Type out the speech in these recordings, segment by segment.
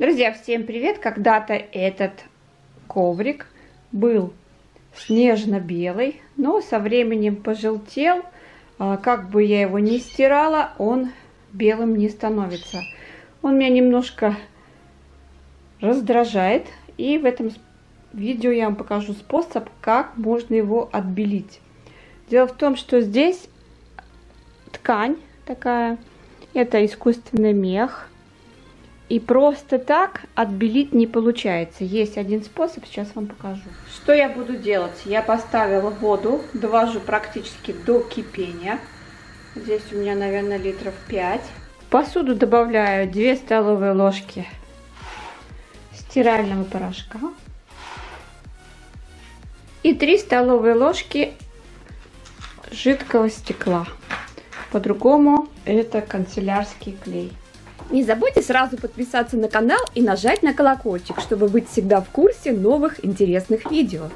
Друзья, всем привет! Когда-то этот коврик был снежно-белый, но со временем пожелтел. А, как бы я его ни стирала, он белым не становится. Он меня немножко раздражает. И в этом видео я вам покажу способ, как можно его отбелить. Дело в том, что здесь ткань такая, это искусственный мех. И просто так отбелить не получается. Есть один способ, сейчас вам покажу. Что я буду делать? Я поставила воду, довожу практически до кипения. Здесь у меня, наверное, литров 5. В посуду добавляю 2 столовые ложки стирального порошка. И 3 столовые ложки жидкого стекла. По-другому это канцелярский клей. Не забудьте сразу подписаться на канал и нажать на колокольчик, чтобы быть всегда в курсе новых интересных видео.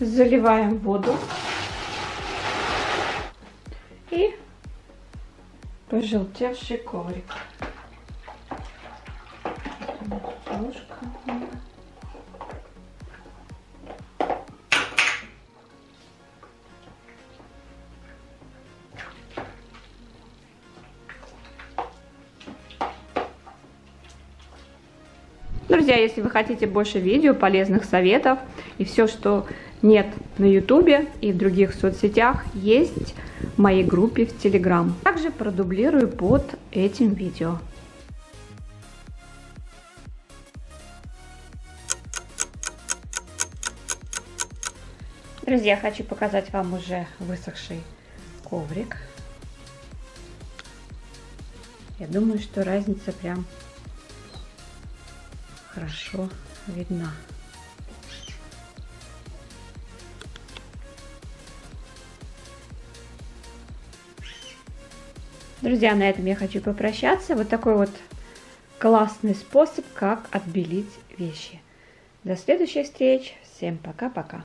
Заливаем воду и пожелтевший коврик. Ложка. Друзья, если вы хотите больше видео, полезных советов и все, что нет на ютубе и в других соцсетях, есть в моей группе в телеграм. Также продублирую под этим видео. Друзья, хочу показать вам уже высохший коврик. Я думаю, что разница прям хорошо видна. Друзья, на этом я хочу попрощаться. Вот такой вот классный способ, как отбелить вещи. До следующих встреч. Всем пока-пока.